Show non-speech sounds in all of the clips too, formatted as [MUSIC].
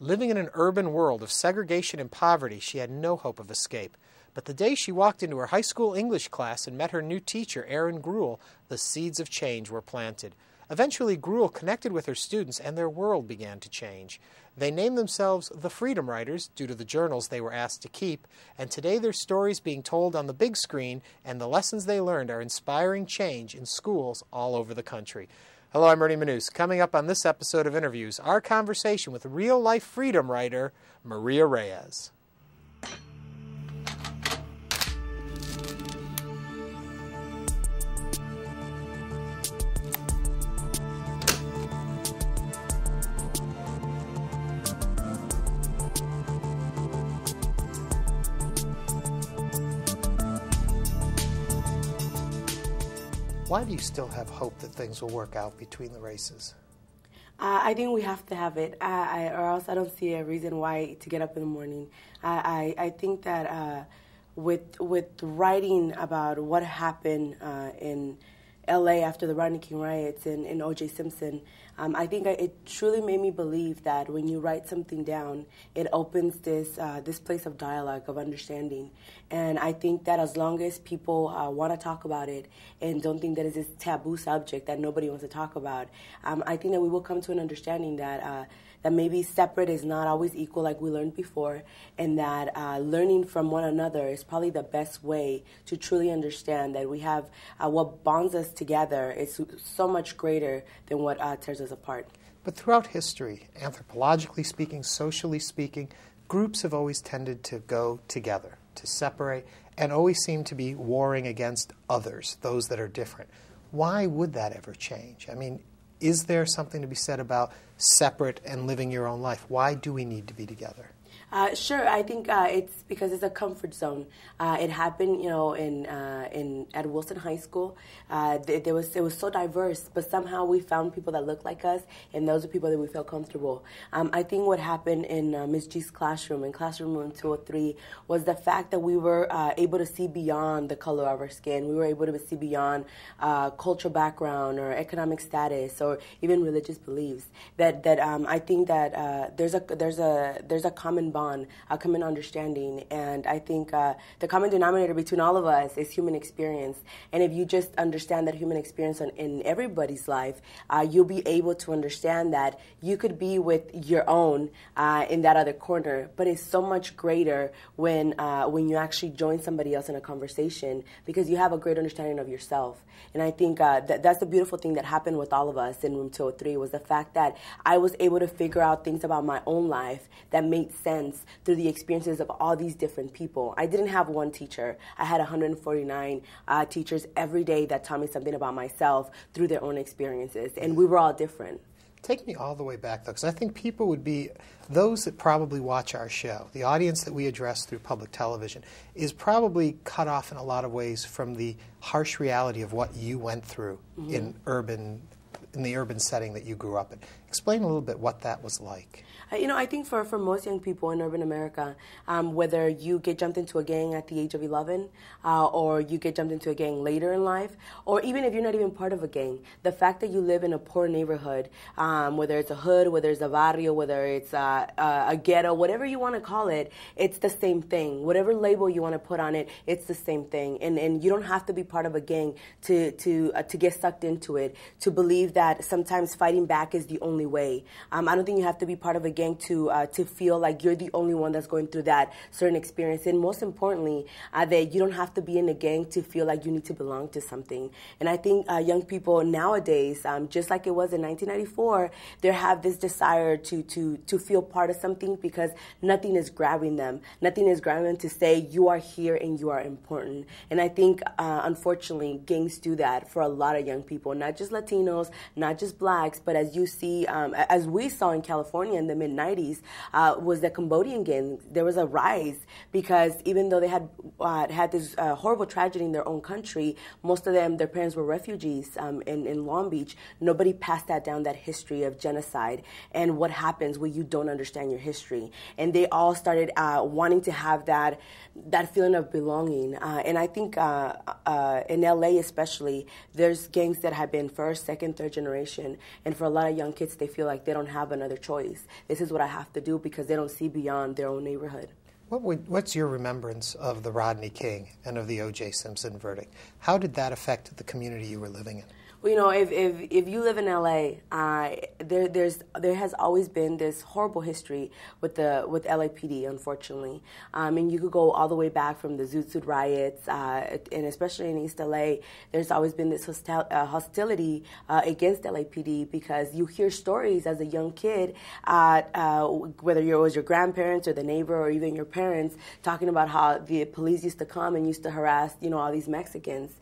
Living in an urban world of segregation and poverty, she had no hope of escape. But the day she walked into her high school English class and met her new teacher, Erin Gruwell, the seeds of change were planted. Eventually, Gruel connected with her students and their world began to change. They named themselves the Freedom Writers due to the journals they were asked to keep, and today their stories being told on the big screen and the lessons they learned are inspiring change in schools all over the country. Hello, I'm Ernie Manouse. Coming up on this episode of InnerVIEWS, our conversation with real life freedom writer Maria Reyes. Why do you still have hope that things will work out between the races? Uh, I think we have to have it, I, I, or else I don't see a reason why to get up in the morning. I, I, I think that uh, with with writing about what happened uh, in L.A. after the Rodney King riots and, and O.J. Simpson, um, I think I, it truly made me believe that when you write something down, it opens this uh, this place of dialogue of understanding. And I think that as long as people uh, want to talk about it and don't think that it's this taboo subject that nobody wants to talk about, um, I think that we will come to an understanding that. Uh, that maybe separate is not always equal like we learned before, and that uh, learning from one another is probably the best way to truly understand that we have uh, what bonds us together is so much greater than what uh, tears us apart. But throughout history, anthropologically speaking, socially speaking, groups have always tended to go together, to separate, and always seem to be warring against others, those that are different. Why would that ever change? I mean, is there something to be said about separate and living your own life? Why do we need to be together? Uh, sure, I think uh, it's because it's a comfort zone. Uh, it happened, you know, in uh, in at Wilson High School. Uh, th- there was it was so diverse, but somehow we found people that looked like us, and those are people that we felt comfortable. Um, I think what happened in uh, Ms. G's classroom, in classroom room 203, was the fact that we were able to see beyond the color of our skin. We were able to see beyond cultural background or economic status or even religious beliefs. That that um, I think that there's a there's a there's a common bond, a common understanding. And I think uh, the common denominator between all of us is human experience. And if you just understand that human experience on, in everybody's life, uh, you'll be able to understand that you could be with your own uh, in that other corner. But it's so much greater when uh, when you actually join somebody else in a conversation because you have a great understanding of yourself. And I think uh, that that's the beautiful thing that happened with all of us in room 203 was the fact that I was able to figure out things about my own life that made sense through the experiences of all these different people. I didn't have one teacher. I had 149 uh, teachers every day that taught me something about myself through their own experiences, and we were all different. Take me all the way back, though, because I think people would be, those that probably watch our show, the audience that we address through public television, is probably cut off in a lot of ways from the harsh reality of what you went through mm-hmm. in urban, in the urban setting that you grew up in. Explain a little bit what that was like. Uh, you know, I think for, for most young people in urban America, um, whether you get jumped into a gang at the age of 11 uh, or you get jumped into a gang later in life, or even if you're not even part of a gang, the fact that you live in a poor neighborhood, um, whether it's a hood, whether it's a barrio, whether it's a, a, a ghetto, whatever you want to call it, it's the same thing. Whatever label you want to put on it, it's the same thing. And, and you don't have to be part of a gang to, to, uh, to get sucked into it, to believe that sometimes fighting back is the only way. Um, I don't think you have to be part of a gang to uh, to feel like you're the only one that's going through that certain experience, and most importantly, uh, that you don't have to be in a gang to feel like you need to belong to something. And I think uh, young people nowadays, um, just like it was in 1994, they have this desire to to to feel part of something because nothing is grabbing them. Nothing is grabbing them to say you are here and you are important. And I think, uh, unfortunately, gangs do that for a lot of young people, not just Latinos, not just blacks, but as you see, um, as we saw in California in the mid 90s uh, was the Cambodian gang. There was a rise because even though they had uh, had this uh, horrible tragedy in their own country, most of them, their parents were refugees um, in, in Long Beach. Nobody passed that down, that history of genocide and what happens when you don't understand your history. And they all started uh, wanting to have that that feeling of belonging. Uh, and I think uh, uh, in LA especially, there's gangs that have been first, second, third generation. And for a lot of young kids, they feel like they don't have another choice. This is what I have to do because they don't see beyond their own neighborhood. What would, what's your remembrance of the Rodney King and of the O.J. Simpson verdict? How did that affect the community you were living in? Well, you know, if, if, if you live in LA, uh, there there's there has always been this horrible history with the with LAPD, unfortunately. Um, and you could go all the way back from the Zoot Suit riots, uh, and especially in East LA, there's always been this uh, hostility uh, against LAPD because you hear stories as a young kid, uh, uh, whether it was your grandparents or the neighbor or even your parents, talking about how the police used to come and used to harass, you know, all these Mexicans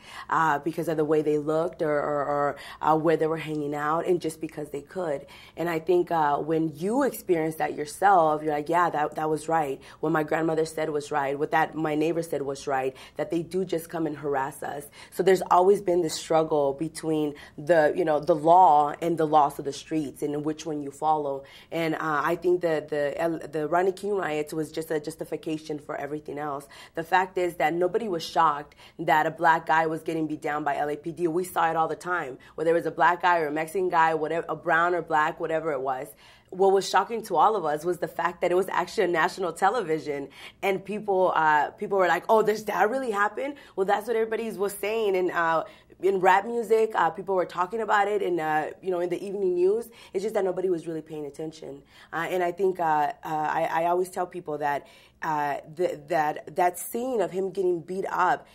because of the way they looked or, or or uh, where they were hanging out, and just because they could. And I think uh, when you experience that yourself, you're like, yeah, that, that was right. What my grandmother said was right. What that my neighbor said was right. That they do just come and harass us. So there's always been this struggle between the you know the law and the laws of the streets and which one you follow. And uh, I think that the the Rodney King riots was just a justification for everything else. The fact is that nobody was shocked that a black guy was getting beat down by LAPD. We saw it all the time time, whether it was a black guy or a Mexican guy, whatever, a brown or black, whatever it was. What was shocking to all of us was the fact that it was actually a national television, and people uh, people were like, "Oh, does that really happen?" Well, that's what everybody was saying, and uh, in rap music, uh, people were talking about it, in uh, you know, in the evening news. It's just that nobody was really paying attention. Uh, and I think uh, uh, I, I, always tell people that uh, th- that that scene of him getting beat up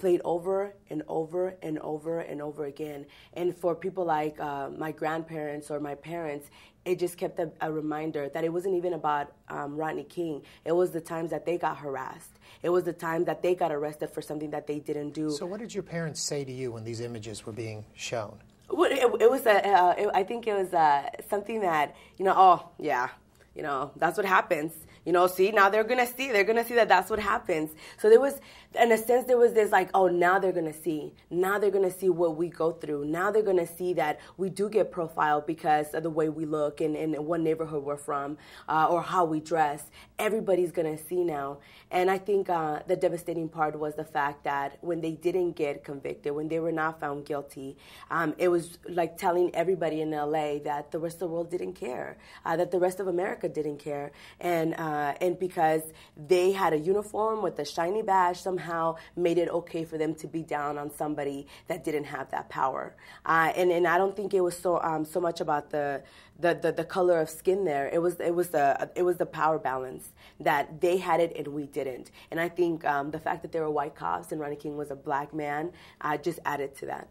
played over and over and over and over again. And for people like uh, my grandparents or my parents, it just kept a, a reminder that it wasn't even about um, Rodney King. It was the times that they got harassed. It was the time that they got arrested for something that they didn't do. So, what did your parents say to you when these images were being shown? Well, it, it was a, uh, it, I think it was uh, something that you know. Oh, yeah, you know, that's what happens. You know, see, now they're gonna see, they're gonna see that that's what happens. So there was, in a sense, there was this like, oh, now they're gonna see. Now they're gonna see what we go through. Now they're gonna see that we do get profiled because of the way we look and, and what neighborhood we're from uh, or how we dress. Everybody's gonna see now. And I think uh, the devastating part was the fact that when they didn't get convicted, when they were not found guilty, um, it was like telling everybody in LA that the rest of the world didn't care, uh, that the rest of America didn't care. And uh, and because they had a uniform with a shiny badge, somehow made it okay for them to be down on somebody that didn't have that power. Uh, and and I don't think it was so um, so much about the, the, the the color of skin there. It was it was the it was the power balance that they had it and we didn't. And I think um, the fact that there were white cops and Rodney King was a black man uh, just added to that.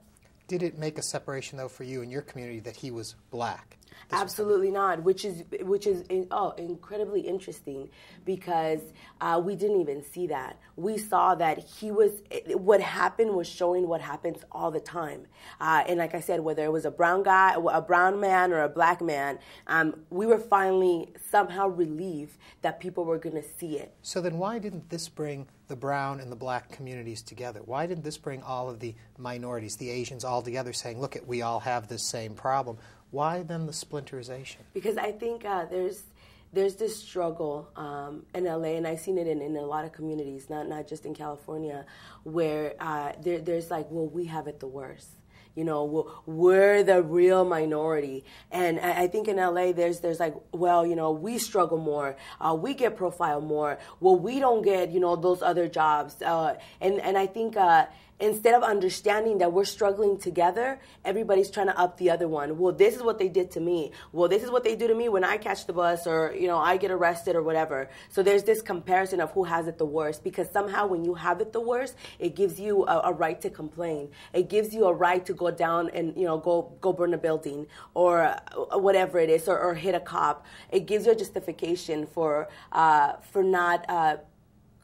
Did it make a separation though for you in your community that he was black? Absolutely not, which is which is oh incredibly interesting because uh, we didn't even see that. We saw that he was what happened was showing what happens all the time, uh, and like I said, whether it was a brown guy, a brown man, or a black man, um, we were finally somehow relieved that people were going to see it. So then, why didn't this bring the brown and the black communities together? Why didn't this bring all of the minorities, the Asians, all together, saying, "Look, at we all have this same problem"? Why then the splinterization? Because I think uh, there's there's this struggle um, in LA, and I've seen it in, in a lot of communities, not not just in California, where uh, there, there's like, well, we have it the worst. You know, we're the real minority, and I think in LA, there's there's like, well, you know, we struggle more, uh, we get profiled more. Well, we don't get, you know, those other jobs, uh, and and I think uh, instead of understanding that we're struggling together, everybody's trying to up the other one. Well, this is what they did to me. Well, this is what they do to me when I catch the bus or, you know, I get arrested or whatever. So there's this comparison of who has it the worst because somehow when you have it the worst, it gives you a, a right to complain. It gives you a right to go down and, you know, go, go burn a building or uh, whatever it is or, or hit a cop. It gives you a justification for, uh, for not, uh,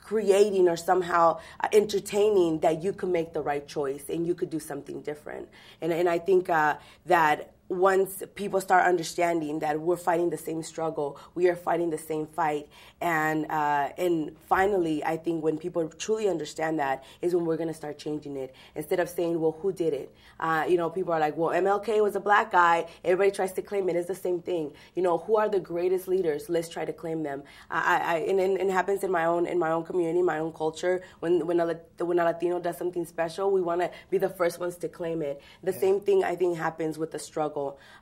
creating or somehow uh, entertaining that you could make the right choice and you could do something different. And, and I think uh, that once people start understanding that we're fighting the same struggle, we are fighting the same fight, and uh, and finally, I think when people truly understand that is when we're going to start changing it. Instead of saying, "Well, who did it?" Uh, you know, people are like, "Well, MLK was a black guy." Everybody tries to claim it. It's the same thing. You know, who are the greatest leaders? Let's try to claim them. I, I and, and it happens in my own in my own community, my own culture. When when a when a Latino does something special, we want to be the first ones to claim it. The yeah. same thing I think happens with the struggle,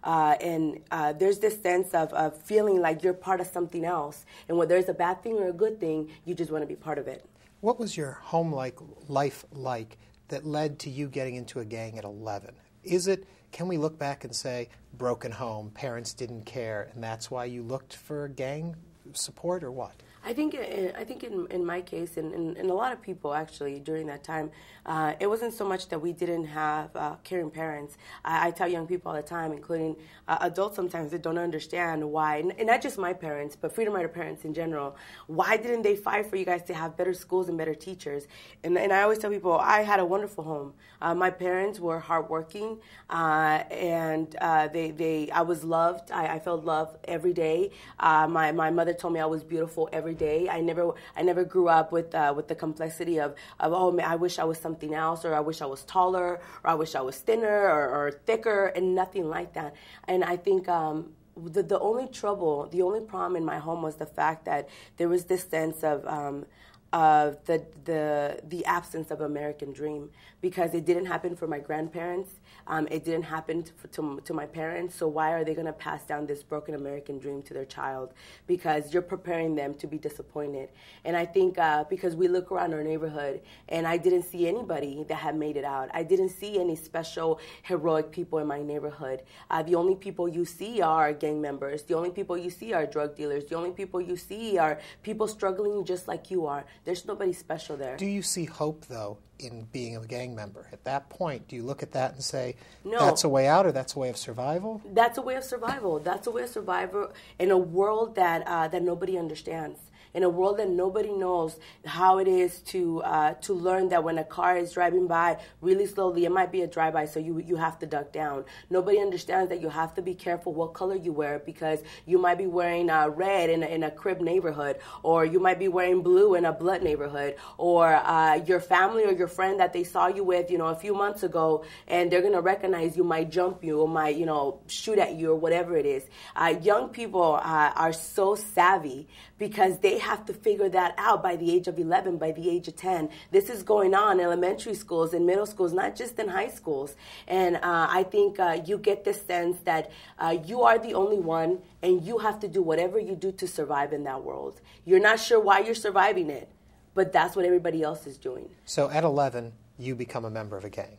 uh, and uh, there's this sense of, of feeling like you're part of something else, and whether it's a bad thing or a good thing, you just want to be part of it. What was your home like life like that led to you getting into a gang at 11? Is it can we look back and say broken home, parents didn't care, and that's why you looked for gang support, or what? I think I think in, in my case, and, and, a lot of people actually during that time, uh, it wasn't so much that we didn't have uh, caring parents. I, I, tell young people all the time, including uh, adults sometimes, that don't understand why, and not just my parents, but freedom writer parents in general. Why didn't they fight for you guys to have better schools and better teachers? And, and I always tell people, I had a wonderful home. Uh, my parents were hardworking, uh, and uh, they they I was loved. I, I felt love every day. my my mother told me I was beautiful every every day. I never I never grew up with uh, with the complexity of of oh man, I wish I was something else or I wish I was taller or I wish I was thinner or, or thicker and nothing like that. And I think. Um, the, the only trouble, the only problem in my home was the fact that there was this sense of um, of the the the absence of American dream because it didn't happen for my grandparents. Um, it didn't happen to, to, to, my parents. So why are they going to pass down this broken American dream to their child? Because you're preparing them to be disappointed. And I think uh, because we look around our neighborhood, and I didn't see anybody that had made it out. I didn't see any special heroic people in my neighborhood. Uh, the only people you see are gang members. The only people you see are drug dealers. The only people you see are people struggling just like you are. There's nobody special there. Do you see hope though in being a gang member. At that point, do you look at that and say, no, that's a way out or that's a way of survival? That's a way of survival. That's a way of survival in a world that, uh, that nobody understands in a world that nobody knows how it is to uh, to learn that when a car is driving by really slowly, it might be a drive-by, so you you have to duck down. Nobody understands that you have to be careful what color you wear because you might be wearing uh, red in a, in a Crip neighborhood, or you might be wearing blue in a blood neighborhood, or uh, your family or your friend that they saw you with, you know, a few months ago, and they're gonna recognize you, might jump you, or might you know shoot at you, or whatever it is. Uh, young people uh, are so savvy because they have to figure that out by the age of 11, by the age of 10. This is going on in elementary schools and middle schools, not just in high schools. And uh, I think uh, you get the sense that uh, you are the only one and you have to do whatever you do to survive in that world. You're not sure why you're surviving it, but that's what everybody else is doing. So at 11, you become a member of a gang?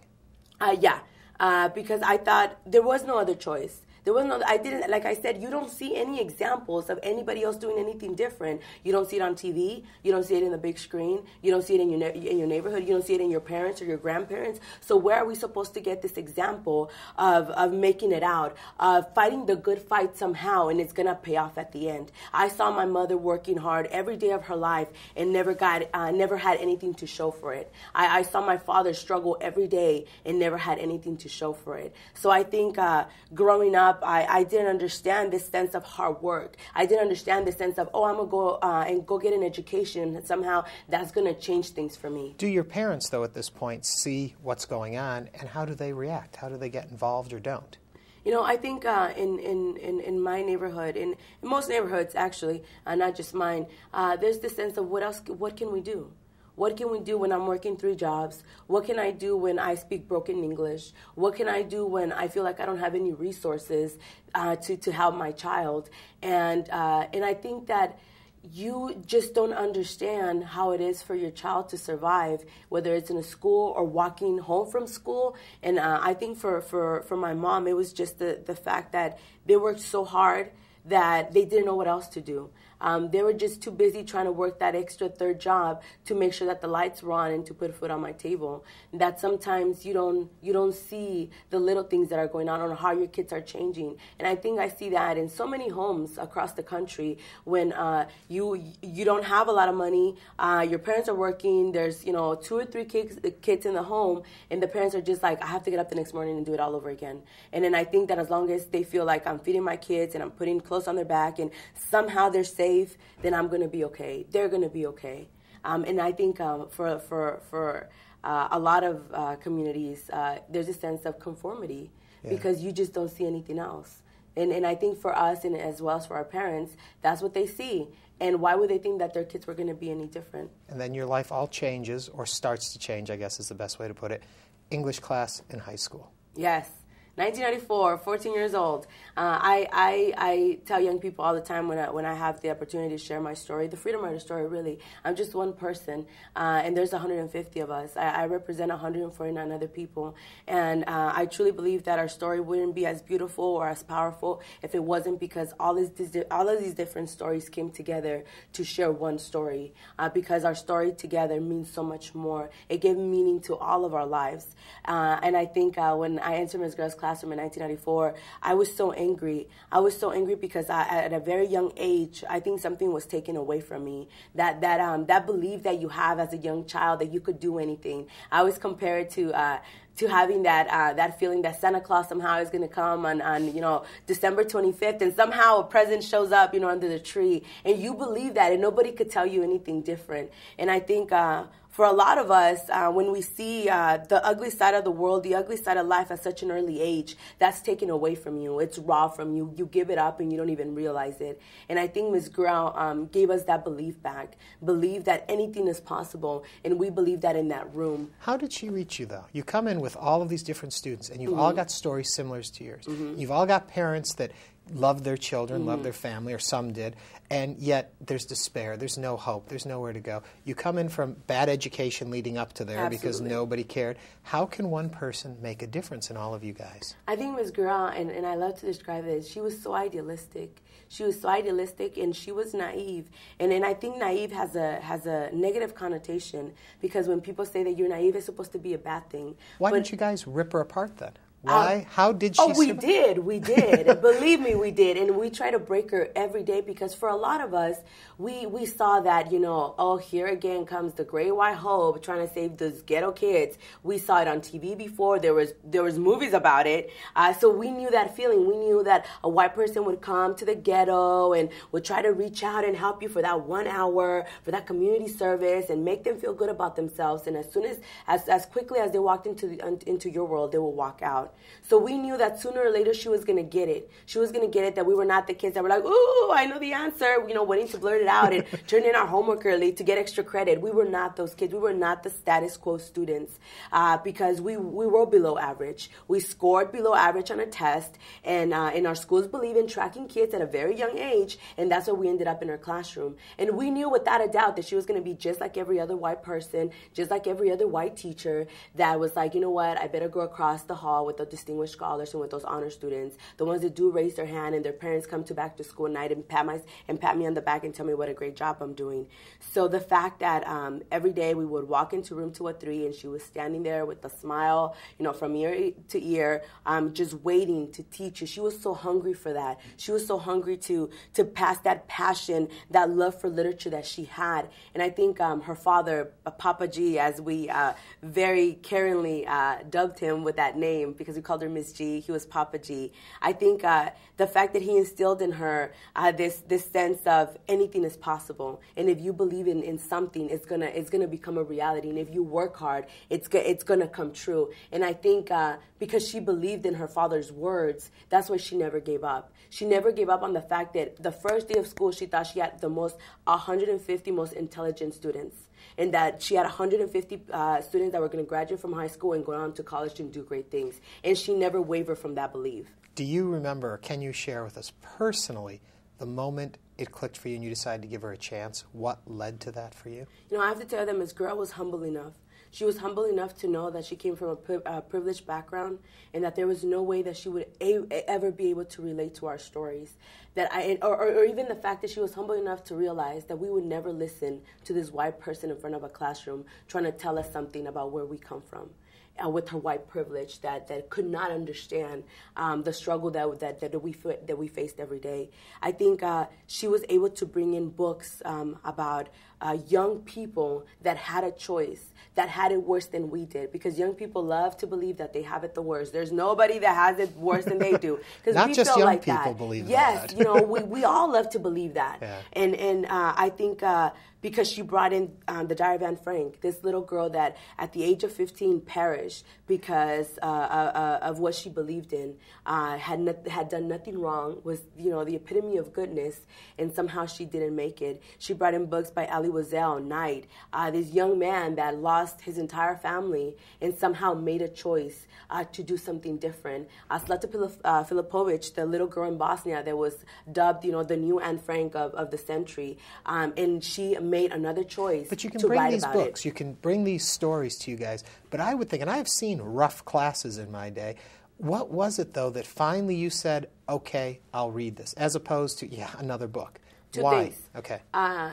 Uh, yeah, uh, because I thought there was no other choice. There was no, I didn't, like I said, you don't see any examples of anybody else doing anything different. You don't see it on TV. You don't see it in the big screen. You don't see it in your, in your neighborhood. You don't see it in your parents or your grandparents. So where are we supposed to get this example of, of making it out, of fighting the good fight somehow and it's going to pay off at the end? I saw my mother working hard every day of her life and never got, uh, never had anything to show for it. I, I, saw my father struggle every day and never had anything to show for it. So I think uh, growing up, up, I, I didn't understand this sense of hard work. I didn't understand the sense of, oh, I'm going to go uh, and go get an education. And somehow that's going to change things for me. Do your parents, though, at this point, see what's going on and how do they react? How do they get involved or don't? You know, I think uh, in, in, in, in, my neighborhood, in, in most neighborhoods actually, uh, not just mine, uh, there's this sense of what else, what can we do? What can we do when I'm working three jobs? What can I do when I speak broken English? What can I do when I feel like I don't have any resources uh, to, to help my child? And, uh, and I think that you just don't understand how it is for your child to survive, whether it's in a school or walking home from school. And uh, I think for, for, for my mom, it was just the, the fact that they worked so hard that they didn't know what else to do. Um, they were just too busy trying to work that extra third job to make sure that the lights were on and to put food on my table. And That sometimes you don't you don't see the little things that are going on or how your kids are changing. And I think I see that in so many homes across the country when uh, you you don't have a lot of money, uh, your parents are working. There's you know two or three kids kids in the home, and the parents are just like, I have to get up the next morning and do it all over again. And then I think that as long as they feel like I'm feeding my kids and I'm putting clothes on their back and somehow they're safe, then I'm gonna be okay. They're gonna be okay. Um, and I think um, for for for uh, a lot of uh, communities, uh, there's a sense of conformity yeah. because you just don't see anything else. And, and I think for us and as well as for our parents, that's what they see. And why would they think that their kids were going to be any different? And then your life all changes or starts to change, I guess is the best way to put it. English class in high school. Yes. 1994, 14 years old. Uh, I, I, I tell young people all the time when I, when I have the opportunity to share my story, the Freedom Writer story, really. I'm just one person, uh, and there's 150 of us. I, I, represent 149 other people, and uh, I truly believe that our story wouldn't be as beautiful or as powerful if it wasn't because all, this, all of these different stories came together to share one story. Uh, because our story together means so much more. It gave meaning to all of our lives. Uh, and I think uh, when I entered Ms. Gruwell's classroom in 1994, I was so angry. I was so angry because I, at a very young age, I think something was taken away from me. That that um, that belief that you have as a young child that you could do anything. I was compared to. Uh, to having that uh, that feeling that Santa Claus somehow is going to come on, on you know December 25th and somehow a present shows up you know under the tree and you believe that and nobody could tell you anything different and I think uh, for a lot of us, uh, when we see uh, the ugly side of the world, the ugly side of life at such an early age, that's taken away from you. It's raw from you. You give it up and you don't even realize it. And I think Ms. Gruwell um, gave us that belief back. Believe that anything is possible, and we believe that in that room. How did she reach you, though? You come in with all of these different students, and you've mm-hmm. all got stories similar to yours. Mm-hmm. You've all got parents that love their children, mm-hmm. love their family, or some did, and yet there's despair, there's no hope, there's nowhere to go. You come in from bad education leading up to there Absolutely. because nobody cared. How can one person make a difference in all of you guys? I think Ms. Gruwell, and, and I love to describe it, she was so idealistic. She was so idealistic and she was naive. And, and I think naive has a, has a negative connotation because when people say that you're naive, it's supposed to be a bad thing. Why but, didn't you guys rip her apart then? Why? Um, How did she? Oh, we did. We did. [LAUGHS] Believe me, we did. And we try to break her every day because for a lot of us, we we saw that you know, oh, here again comes the Great White Hope trying to save those ghetto kids. We saw it on TV before. There was there was movies about it. Uh, so we knew that feeling. We knew that a white person would come to the ghetto and would try to reach out and help you for that one hour for that community service and make them feel good about themselves. And as soon as as as quickly as they walked into the, into your world, they will walk out. So we knew that sooner or later she was going to get it. She was going to get it that we were not the kids that were like, ooh, I know the answer, you know, waiting to blurt it out and [LAUGHS] turn in our homework early to get extra credit. We were not those kids. We were not the status quo students uh, because we, we were below average. We scored below average on a test, and, uh, and our schools believe in tracking kids at a very young age, and that's why we ended up in our classroom. And we knew without a doubt that she was going to be just like every other white person, just like every other white teacher that was like, you know what, I better go across the hall with the distinguished scholars and with those honor students, the ones that do raise their hand and their parents come to back to school night and pat my and pat me on the back and tell me what a great job I'm doing. So the fact that um, every day we would walk into room 203 and she was standing there with a smile, you know, from ear to ear, um, just waiting to teach you. She was so hungry for that. She was so hungry to to pass that passion, that love for literature that she had. And I think um, her father, uh, Papa G, as we uh, very caringly uh, dubbed him with that name because we called her Miss G. He was Papa G. I think uh, the fact that he instilled in her uh, this this sense of anything is possible, and if you believe in, in something, it's gonna it's gonna become a reality, and if you work hard, it's it's gonna come true. And I think uh, because she believed in her father's words, that's why she never gave up. She never gave up on the fact that the first day of school, she thought she had the most 150 most intelligent students and that she had 150 uh, students that were going to graduate from high school and go on to college and do great things. And she never wavered from that belief. Do you remember, can you share with us personally the moment it clicked for you and you decided to give her a chance? What led to that for you? You know, I have to tell them, this Girl was humble enough She was humble enough to know that she came from a, pri- a privileged background and that there was no way that she would a- ever be able to relate to our stories. That I, or, or, or even the fact that she was humble enough to realize that we would never listen to this white person in front of a classroom trying to tell us something about where we come from uh, with her white privilege that, that could not understand um, the struggle that, that, that, we, that we faced every day. I think uh, she was able to bring in books um, about uh, young people that had a choice, that had it worse than we did, because young people love to believe that they have it the worst. There's nobody that has it worse than they do. [LAUGHS] because we just feel young like people that. believe yes, that. you know, we, we all love to believe that. Yeah. And, and uh, I think uh, because she brought in um, the Diary of Anne Frank, this little girl that at the age of 15 perished because uh, uh, of what she believed in, uh, had not, had done nothing wrong, was you know the epitome of goodness, and somehow she didn't make it. She brought in books by Elie Wiesel, Night, uh, this young man that lost his entire family and somehow made a choice uh, to do something different. Uh, Zlata Filipovic, the little girl in Bosnia that was dubbed, you know, the new Anne Frank of, of the century, um, and she made another choice. But you can bring these books, It. you can bring these stories to you guys. But I would think, and I've seen rough classes in my day. What was it though that finally you said, "Okay, I'll read this," as opposed to, "Yeah, another book"? Two Why? things. Okay. Uh,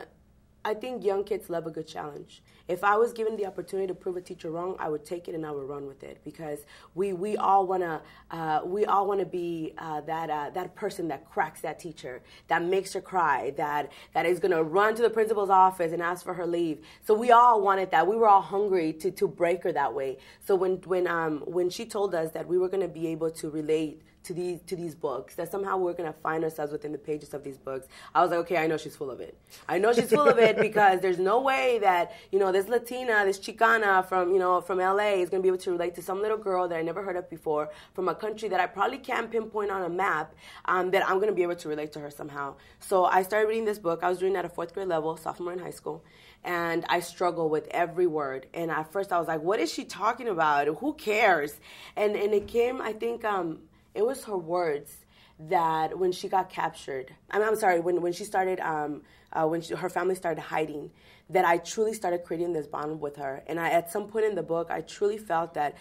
I think young kids love a good challenge. If I was given the opportunity to prove a teacher wrong, I would take it and I would run with it because we, we all wanna uh, we all wanna be uh, that uh, that person that cracks that teacher, that makes her cry, that that is gonna run to the principal's office and ask for her leave. So we all wanted that. We were all hungry to, to break her that way. So when when um, when she told us that we were gonna be able to relate to these to these books that somehow we're gonna find ourselves within the pages of these books. I was like, okay, I know she's full of it. I know she's full of it [LAUGHS] because there's no way that you know this Latina, this Chicana from you know from LA is gonna be able to relate to some little girl that I never heard of before from a country that I probably can't pinpoint on a map. Um, that I'm gonna be able to relate to her somehow. So I started reading this book. I was reading at a fourth grade level, sophomore in high school. And I struggle with every word. And at first I was like, what is she talking about? Who cares? And and it came, I think, um, it was her words that when she got captured, I'm, I'm sorry, when, when she started, um, uh, when she, her family started hiding, that I truly started creating this bond with her. And I, at some point in the book, I truly felt that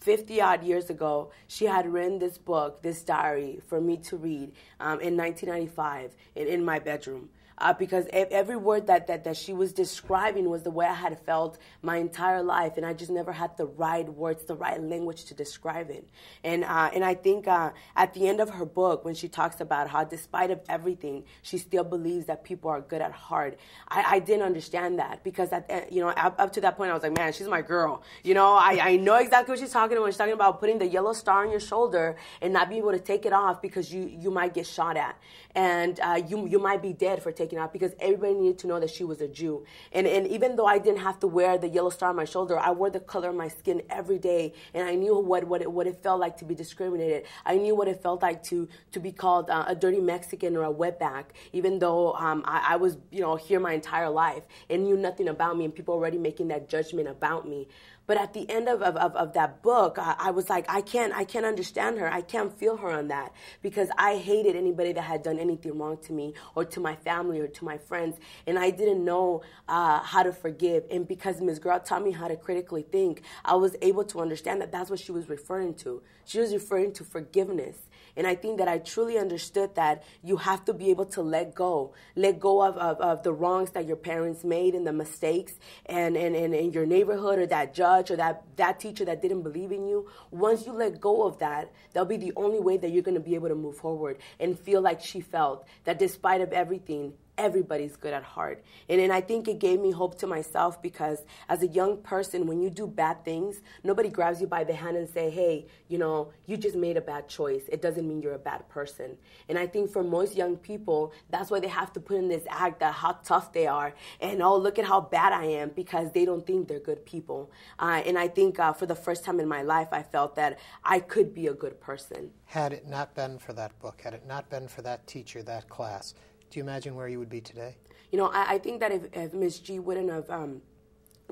50 odd years ago, she had written this book, this diary, for me to read um, in 1995 in, in my bedroom uh, because every word that, that, that she was describing was the way I had felt my entire life, and I just never had the right words, the right language to describe it. And uh, and I think uh, at the end of her book, when she talks about how, despite of everything, she still believes that people are good at heart. I, I didn't understand that because at, uh, you know up, up, to that point, I was like, man, she's my girl. You know, I, I know exactly what she's talking about. She's talking about putting the yellow star on your shoulder and not being able to take it off because you you might get shot at, and uh, you you might be dead for taking taken out because everybody needed to know that she was a Jew. And, and even though I didn't have to wear the yellow star on my shoulder, I wore the color of my skin every day. And I knew what, what, it, what it felt like to be discriminated. I knew what it felt like to, to be called uh, a dirty Mexican or a wetback, even though um, I, I was, you know, here my entire life and knew nothing about me and people already making that judgment about me. But at the end of, of, of, that book, I, I, was like, I can't, I can't understand her. I can't feel her on that because I hated anybody that had done anything wrong to me or to my family or to my friends. And I didn't know uh, how to forgive. And because Ms. Gruwell taught me how to critically think, I was able to understand that that's what she was referring to. She was referring to forgiveness. And I think that I truly understood that you have to be able to let go. Let go of, of, of the wrongs that your parents made and the mistakes and, and, and in your neighborhood or that judge or that, that teacher that didn't believe in you. Once you let go of that, that'll be the only way that you're going to be able to move forward and feel like she felt that despite of everything, everybody's good at heart. And I think it gave me hope to myself because as a young person, when you do bad things, nobody grabs you by the hand and say, hey, you know, you just made a bad choice. It doesn't mean you're a bad person. And I think for most young people, that's why they have to put in this act that how tough they are and oh, look at how bad I am because they don't think they're good people. Uh, and I think uh, for the first time in my life, I felt that I could be a good person. Had it not been for that book, had it not been for that teacher, that class, do you imagine where you would be today? You know, I, I think that if, if Ms. G wouldn't have um,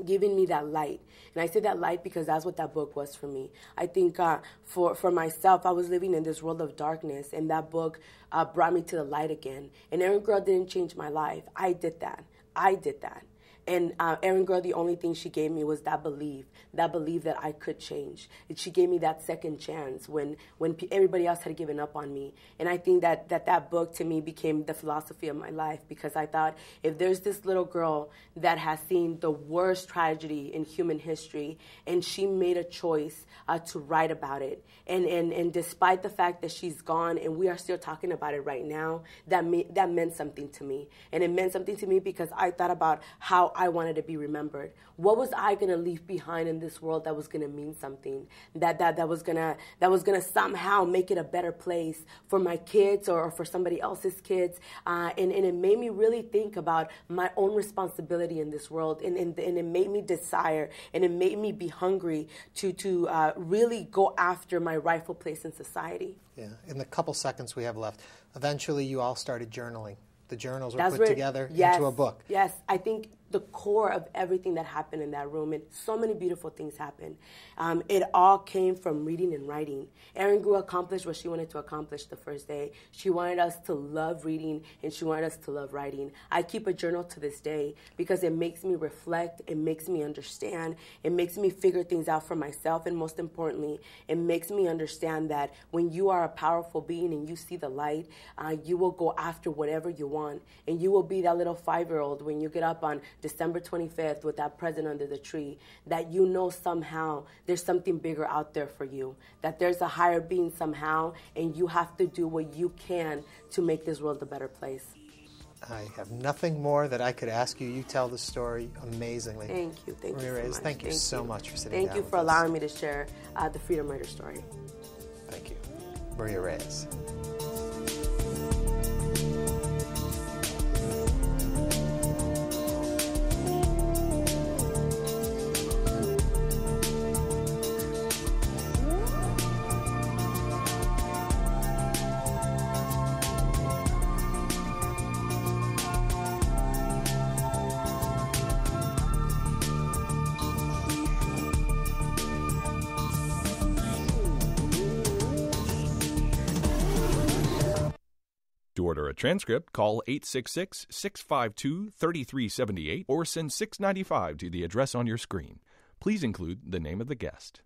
given me that light, and I say that light because that's what that book was for me. I think uh, for for myself, I was living in this world of darkness, and that book uh, brought me to the light again. And Erin Gruwell didn't change my life. I did that. I did that. And uh, Erin Gruwell, the only thing she gave me was that belief, that belief that I could change. And she gave me that second chance when when everybody else had given up on me. And I think that that that book to me became the philosophy of my life because I thought if there's this little girl that has seen the worst tragedy in human history and she made a choice uh, to write about it, and and and despite the fact that she's gone and we are still talking about it right now, that me- that meant something to me, and it meant something to me because I thought about how I wanted to be remembered. What was I gonna leave behind in this world that was gonna mean something? That that that was gonna that was gonna somehow make it a better place for my kids or, for somebody else's kids. Uh, and and it made me really think about my own responsibility in this world, and and, and it made me desire, and it made me be hungry to to uh, really go after my rightful place in society. Yeah. In the couple seconds we have left, eventually you all started journaling. The journals were That's put together yes, into a book. Yes, I think the core of everything that happened in that room, and so many beautiful things happened. Um, it all came from reading and writing. Erin Gruwell accomplished what she wanted to accomplish the first day. She wanted us to love reading, and she wanted us to love writing. I keep a journal to this day because it makes me reflect, it makes me understand, it makes me figure things out for myself, and most importantly, it makes me understand that when you are a powerful being and you see the light, uh, you will go after whatever you want, and you will be that little five year old when you get up on December 25th with that present under the tree, that you know somehow there's something bigger out there for you, that there's a higher being somehow, and you have to do what you can to make this world a better place. I have nothing more that I could ask you. You tell the story amazingly. Thank you. Thank Maria you so Reyes, much. Thank you thank so you. much for sitting thank you for us. allowing me to share uh, the Freedom Writer story. Thank you. Maria Reyes. Transcript, call 866 652 3378 or send 695 to the address on your screen. Please include the name of the guest.